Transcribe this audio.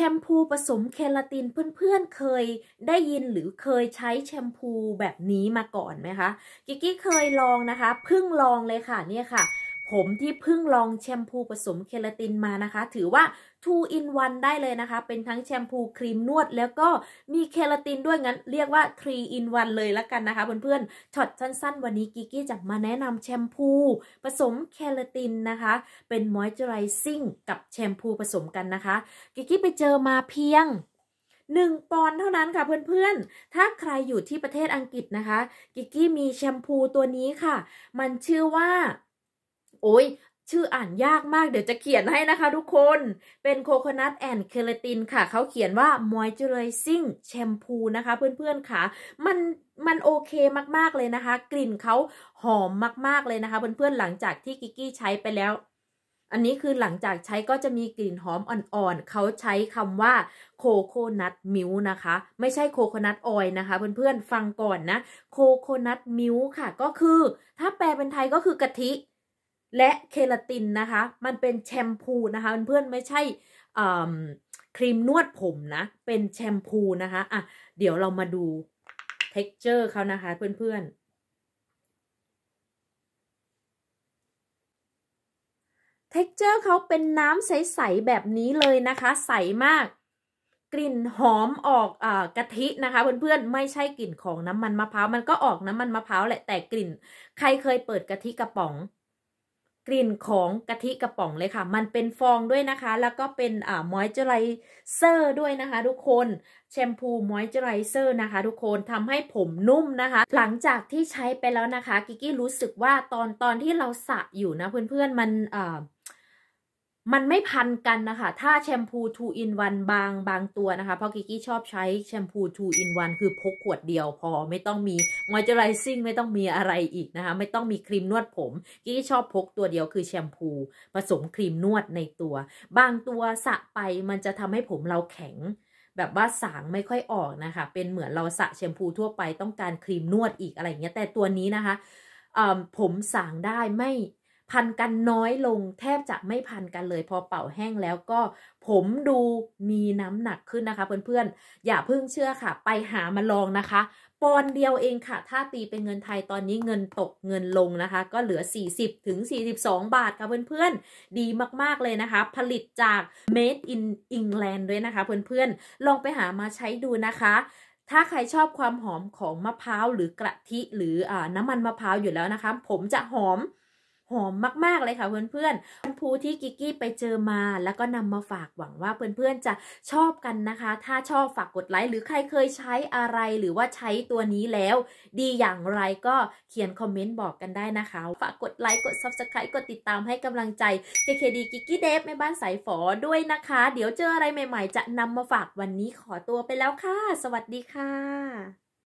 ชมพูผสมเคลาตินเพื่อนๆเคยได้ยินหรือเคยใช้แชมพูแบบนี้มาก่อนไหมคะ กิกกี้เคยลองนะคะเพิ่งลองเลยค่ะเนี่ยค่ะ ผมที่เพิ่งลองแชมพูผสมเคลาตินมานะคะ ถือว่า 2 in 1 ได้เลยนะคะ เป็นทั้งแชมพูครีมนวด แล้วก็มีเคลาตินด้วยงั้นเรียกว่า 3 in 1 เลยละกันนะคะเพื่อนๆช็อตสั้นๆ วันนี้กิกกี้จะมาแนะนำแชมพู ผสมเคลาตินนะคะ เป็นมอยเจอไรซิ่งกับแชมพูผสมกันนะคะ กิกกี้ไปเจอมาเพียง1ปอนเท่านั้นค่ะเพื่อนๆ ถ้าใครอยู่ที่ประเทศอังกฤษนะคะ กิกกี้มีแชมพูตัวนี้ค่ะ มันชื่อว่า โอ้ยชื่ออ่านยากมากเดี๋ยวจะเขียนให้นะคะทุกคน เป็นโคโคนัทแอนด์เคลตินค่ะ เขาเขียนว่า moisturizing shampoo นะคะเพื่อนๆค่ะ มันมันโอเคมากๆเลยนะคะ กลิ่นเขาหอมมากๆเลยนะคะ เพื่อนๆหลังจากที่กิกกี้ใช้ไปแล้ว อันนี้คือหลังจากใช้ก็จะมีกลิ่นหอมอ่อนๆ เขาใช้คำว่า coconut milk นะคะ ไม่ใช่ coconut oil นะคะ เพื่อนๆฟังก่อนนะ coconut milk ค่ะ ก็คือ ถ้าแปลเป็นไทยก็คือกะทิ และเคราตินนะคะ มันเป็นแชมพูนะคะเพื่อนๆไม่ใช่ครีมนวดผมนะ เป็นแชมพูนะคะอะเดี๋ยวเรามาดู texture เขานะคะเพื่อนๆ texture เขาเป็นน้ำใส ๆ แบบนี้เลยนะคะ ใสมาก กลิ่นหอมออกอกะทินะคะเพื่อนๆ ไม่ใช่กลิ่นของน้ำมันมะพร้าว มันก็ออกน้ำมันมะพร้าวแหละแต่กลิ่น ใครเคยเปิดกะทิกระป๋อง ลิ่นของกะทิกระป๋องเลยค่ะ มันเป็นฟองด้วยนะคะ แล้วก็เป็นอ่ามอยเจอไรเซอร์ด้วยนะคะ ทุกคนแชมพูมอยเจอไรเซอร์นะคะ ทุกคนทำให้ผมนุ่มนะคะ หลังจากที่ใช้ไปแล้วนะคะ กิกกี้รู้สึกว่าตอนตอนที่เราสระอยู่นะเพื่อนๆมันอ่า มันไม่พันกันนะคะ ถ้าแชมพู 2 in 1 บางบางตัวนะคะ เพราะกิกกี้ชอบใช้แชมพู 2 in 1 คือพกขวดเดียวพอไม่ต้องมี moisturizing ไม่ต้องมีอะไรอีกนะคะ ไม่ต้องมีครีมนวดผม กิกกี้ชอบพกตัวเดียวคือแชมพู ผสมครีมนวดในตัว บางตัวสระไปมันจะทำให้ผมเราแข็งแบบว่าสางไม่ค่อยออกนะคะ เป็นเหมือนเราสระแชมพูทั่วไปต้องการครีมนวดอีกอะไรเงี้ย แต่ตัวนี้นะคะผมสางได้ไม่ พันกันน้อยลงแทบจะไม่พันกันเลย พอเป่าแห้งแล้วก็ผมดูมีน้ำหนักขึ้นนะคะ เพื่อนๆ อย่าเพิ่งเชื่อค่ะ ไปหามาลองนะคะ ปอนเดียวเองค่ะ ถ้าตีเป็นเงินไทยตอนนี้เงินตกเงินลงนะคะ ก็เหลือ 40ถึง42 บาทค่ะเพื่อนๆ ดีมากๆเลยนะคะ ผลิตจาก Made in England ด้วยนะคะ เพื่อนๆ ลองไปหามาใช้ดูนะคะถ้าใครชอบความหอมของมะพร้าวหรือกะทิหรืออน้ำมันมะพร้าวอยู่แล้วนะคะ ผมจะหอม หอมมากๆเลยค่ะเพื่อนๆแชมพูที่กิกกี้ไปเจอมาแล้วก็นำมาฝากหวังว่าเพื่อนๆจะชอบกันนะคะ ถ้าชอบฝากกดไลค์หรือใครเคยใช้อะไรหรือว่าใช้ตัวนี้แล้ว ดีอย่างไรก็เขียนคอมเมนต์บอกกันได้นะคะ ฝากกดไลค์กด Subscribe กดติดตามให้กำลังใจ KKD กิกกี้เดฟแม่บ้านสายฝอด้วยนะคะ เดี๋ยวเจออะไรใหม่ๆ จะนำมาฝากวันนี้ขอตัวไปแล้วค่ะ สวัสดีค่ะ